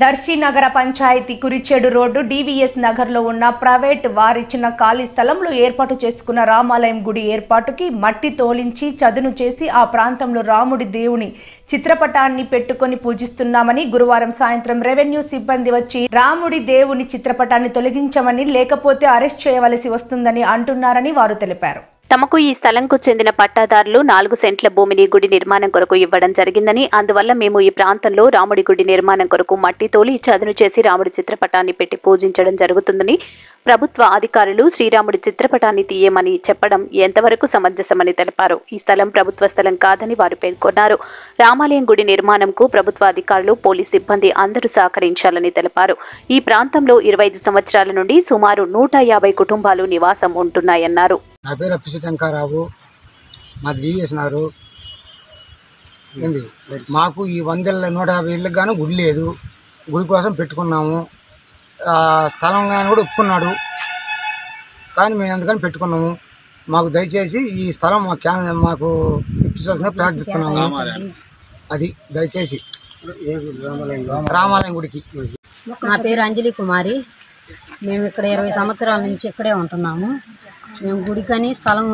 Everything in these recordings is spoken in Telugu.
దర్శి నగర పంచాయతీ కురిచేడు రోడ్డు డివిఎస్ నగర్లో ఉన్న ప్రైవేట్ వారిచ్చిన ఖాళీ స్థలంలో ఏర్పాటు చేసుకున్న రామాలయం గుడి ఏర్పాటుకి మట్టి తోలించి చదును చేసి ఆ ప్రాంతంలో రాముడి దేవుని చిత్రపటాన్ని పెట్టుకొని పూజిస్తున్నామని గురువారం సాయంత్రం రెవెన్యూ సిబ్బంది వచ్చి రాముడి దేవుని చిత్రపటాన్ని తొలగించమని లేకపోతే అరెస్ట్ చేయవలసి వస్తుందని అంటున్నారని వారు తెలిపారు. తమకు ఈ స్థలంకు చెందిన పట్టాదారులు నాలుగు సెంట్ల భూమిని గుడి నిర్మాణం కొరకు ఇవ్వడం జరిగిందని అందువల్ల మేము ఈ ప్రాంతంలో రాముడి గుడి నిర్మాణం కొరకు మట్టి తోలి చదును చేసి రాముడి చిత్రపటాన్ని పెట్టి పూజించడం జరుగుతుందని ప్రభుత్వ అధికారులు శ్రీరాముడి చిత్రపటాన్ని తీయమని చెప్పడం ఎంతవరకు సమంజసమని తెలిపారు. ఈ స్థలం ప్రభుత్వ స్థలం కాదని వారు పేర్కొన్నారు. రామాలయం గుడి నిర్మాణంకు ప్రభుత్వ అధికారులు పోలీస్ సిబ్బంది అందరూ సహకరించాలని తెలిపారు. ఈ ప్రాంతంలో ఇరవై ఐదు సంవత్సరాల నుండి సుమారు నూట యాభై కుటుంబాలు నివాసం ఉంటున్నాయన్నారు. నా పేరు అప్పిసి టంకారావు మాది జీవేసినారు ఏంది? మాకు ఈ వందల నూట యాభై ఇళ్ళకి గాను గుడి లేదు. గుడి కోసం పెట్టుకున్నాము. స్థలం కానీ కూడా ఒప్పుకున్నాడు. కానీ మేము అందుకని పెట్టుకున్నాము. మాకు దయచేసి ఈ స్థలం మా క్యాన్ మాకు ఇప్పించాల్సిన ప్రార్థిస్తున్నాము అది దయచేసి. రామాలయం గుడికి. నా పేరు అంజలి కుమారి. మేము ఇక్కడ ఇరవై సంవత్సరాల నుంచి ఇక్కడే ఉంటున్నాము. మేము గుడికని స్థలం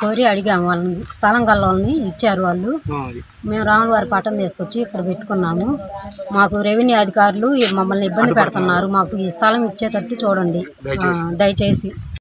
కోరి అడిగాము. వాళ్ళని స్థలం గల వాళ్ళని ఇచ్చారు వాళ్ళు. మేము రాముల వారి పట్టం తీసుకొచ్చి ఇక్కడ పెట్టుకున్నాము. మాకు రెవెన్యూ అధికారులు మమ్మల్ని ఇబ్బంది పెడుతున్నారు. మాకు ఈ స్థలం ఇచ్చేటట్టు చూడండి. దయచేసి.